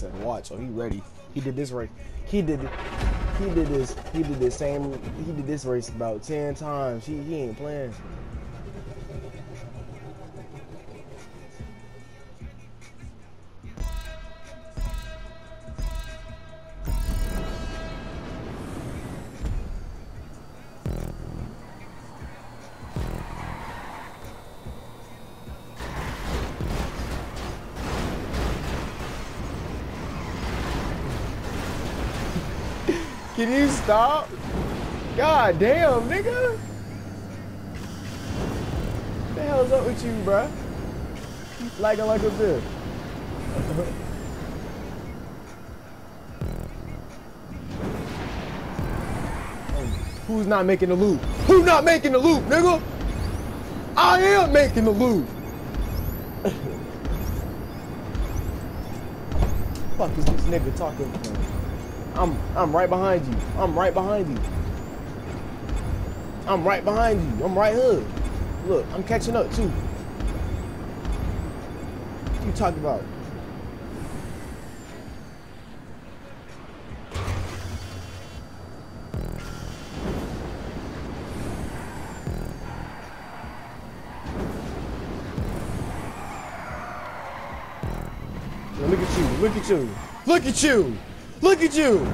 said, "Watch." Oh, he ready. He did this race. He did. He did this. He did this same. He did this race about ten times. He he ain't playing. Can you stop? God damn, nigga. What the hell's up with you, bruh? Like a like a bitch. Who's not making the loop? Who's not making the loop, nigga? I am making the loop. Fuck is this nigga talking about? I'm I'm right behind you. I'm right behind you. I'm right behind you. I'm right here. Look, I'm catching up too. What you talking about? Look at you. Look at you. Look at you. Look at you.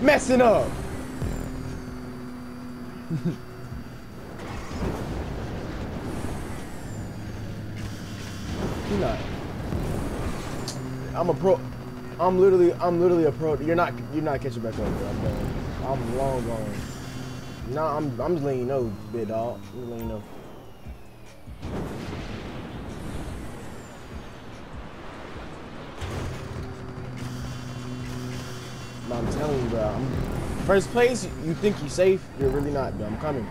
Messing up. You're not. I'm a pro. I'm literally. I'm literally a pro. You're not. You're not catching back up. Bro. I'm. I'm long gone. No, I'm. I'm just letting you know, big dog. I'm letting you know. I'm telling you, bro. I'm, first place, you think you're safe. You're really not, bro. I'm coming.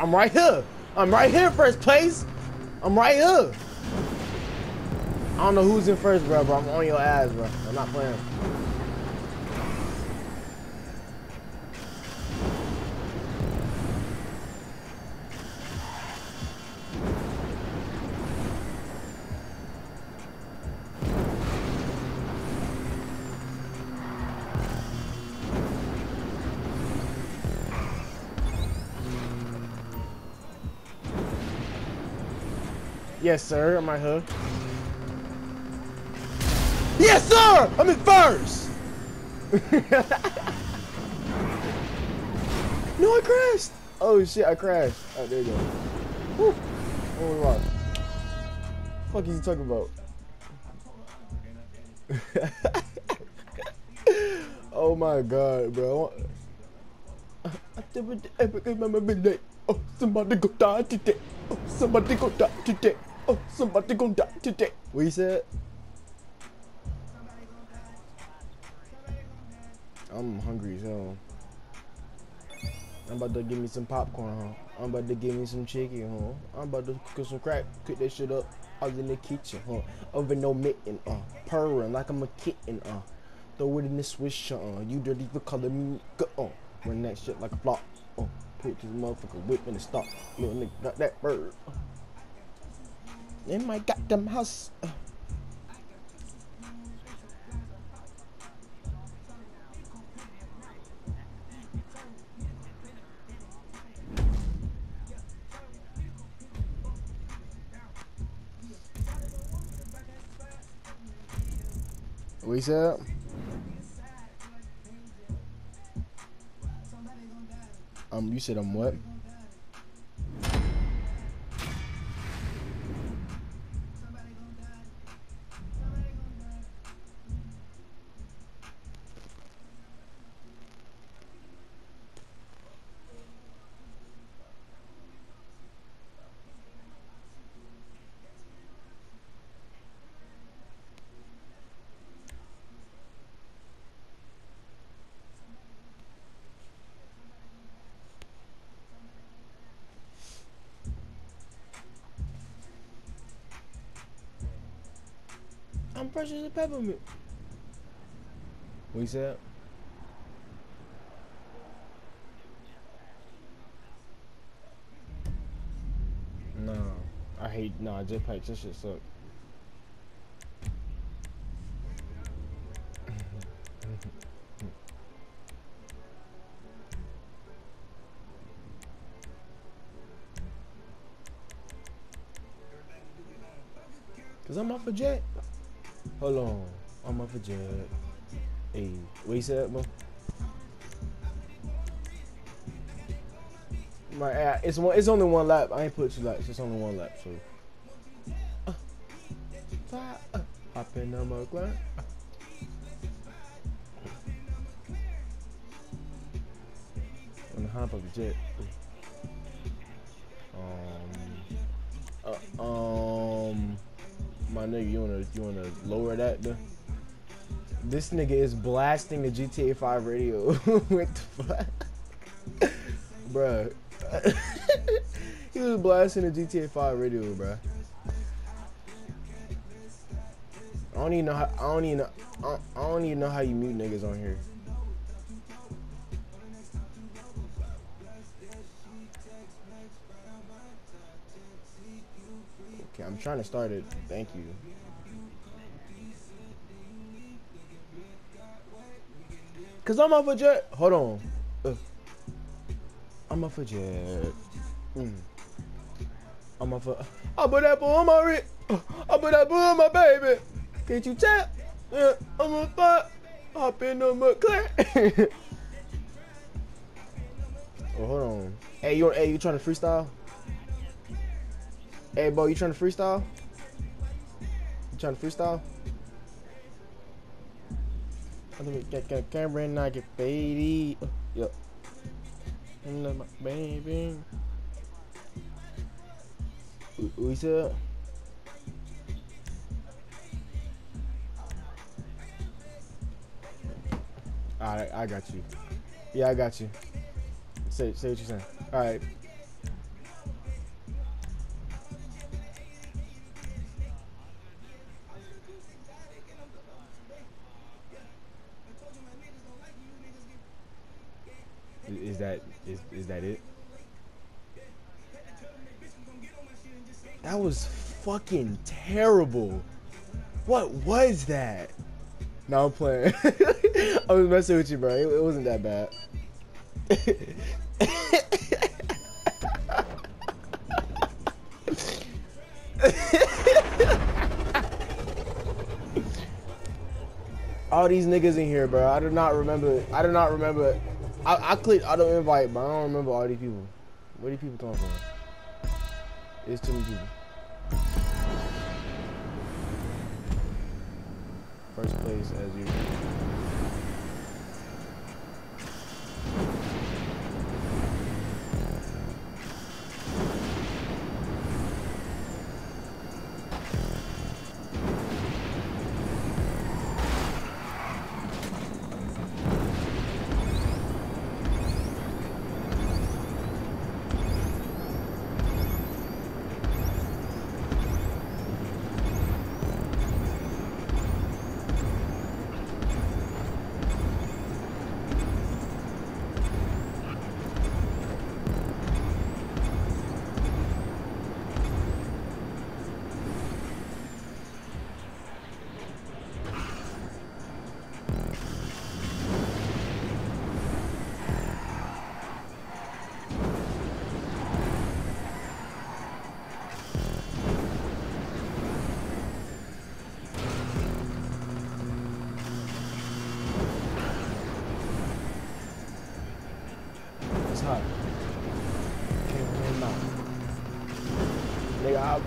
I'm right here. I'm right here, first place. I'm right here. I don't know who's in first, bro, but I'm on your ass, bro. I'm not playing. Yes, sir. I'm right here. Yes, sir. I'm in first. no, I crashed. Oh shit, I crashed. Oh, there you go. Woo. Oh my god. Fuck is he talking about? oh my god, bro. I never ever gave my midnight. Oh, somebody go die today. Oh, somebody go die today. Oh, somebody gonna die today. What you said? I'm hungry as hell. I'm about to give me some popcorn, huh? I'm about to give me some chicken, huh? I'm about to cook some crack, cook that shit up. I was in the kitchen, huh? Over no mitten, uh, purring like I'm a kitten, uh. Throw it in the swisher, uh. You dirty for calling me, uh. Run that shit like a flop, uh. Put this motherfucker whip in the stop. Little nigga got that bird. Uh. In my goddamn house. What you said? Um, you said I'm what? I'm fresh as peppermint. What you said? No, I hate no, nah jetpacks. This shit suck. Cause I'm off a jet. Hold on, I'm up a jet. Hey, what you said, bro? My, uh, it's one. It's only one lap. I ain't put two laps. It's only one lap. So, uh, fly, uh, hop in the mud grind. Uh. On the hop of the jet. Um. Uh, um. My nigga, you wanna you wanna lower that? Though? This nigga is blasting the GTA 5 radio. what the fuck? Bruh. he was blasting the GTA 5 radio, bruh. I don't even know how I don't even know I don't even know how you mute niggas on here. Okay, I'm trying to start it. Thank you. Cause I'm off a jet. Hold on. Uh, I'm off a jet. Mm. I'm off a. I put that boy on my rig. I put that boy on my baby. Can't you tap? Yeah, I'm a fuck. Hop in the McLaren. oh, hold on. Hey, you hey, you trying to freestyle? Hey, bro, you trying to freestyle? You trying to freestyle? Let me get get camera and I get baby. Uh, yep. And love my baby. We said. Alright, I got you. Yeah, I got you. Say say what you're saying. Alright. Is that it? That was fucking terrible. What was that? No, I'm playing. I was messing with you, bro. It, it wasn't that bad. All these niggas in here, bro. I do not remember. I do not remember I, I clicked auto invite, but I don't remember all these people. Where are these people come from? It's too many people. First place as usual.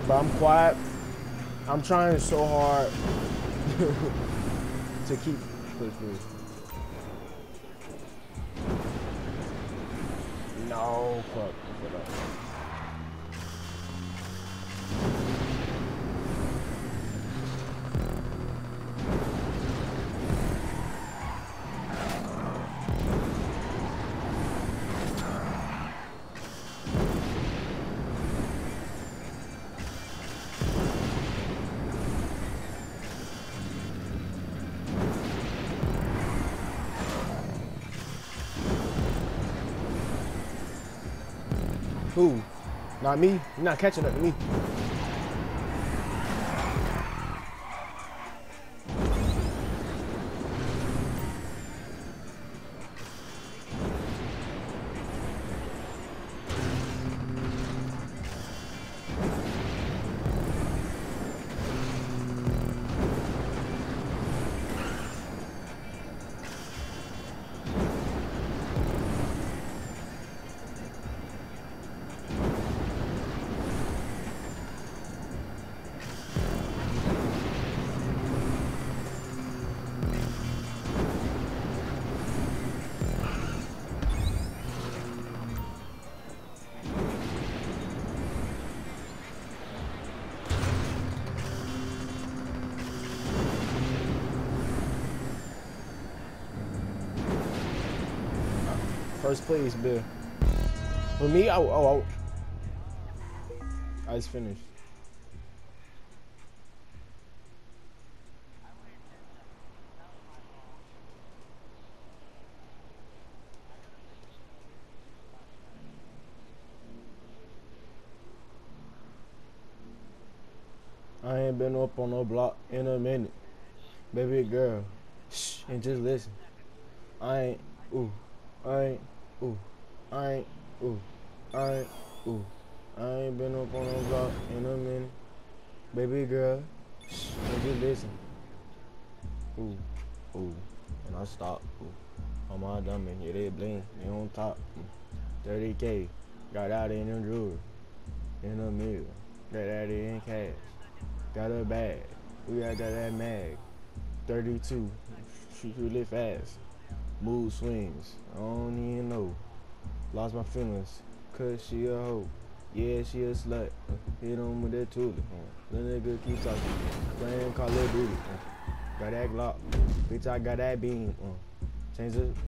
But I'm quiet. I'm trying so hard to keep push through. No, fuck. Who? Not me. You're not catching up to me. First place, Bill. For me, I, oh, I, finished. I ain't been up on no block in a minute. Baby girl, shh, and just listen. I ain't, ooh, I ain't, ooh, I ain't, ooh, I ain't, ooh. I ain't been up on no block in a minute. Baby girl, shh, and just listen. Ooh, ooh, and I stop. Ooh. On my dummy, yeah, they bling, they on top. 30k, got out in them drawers, in the mirror, got out in cash. Got a bag. We got, that mag. 32. Shoot really fast. Mood swings. I don't even know. Lost my feelings. Cause she a hoe. Yeah, she a slut. Uh, hit him with that toolie. Uh, the nigga keep talking. Playing Call of Duty. Uh, got that Glock. Bitch, I got that beam. Uh, change the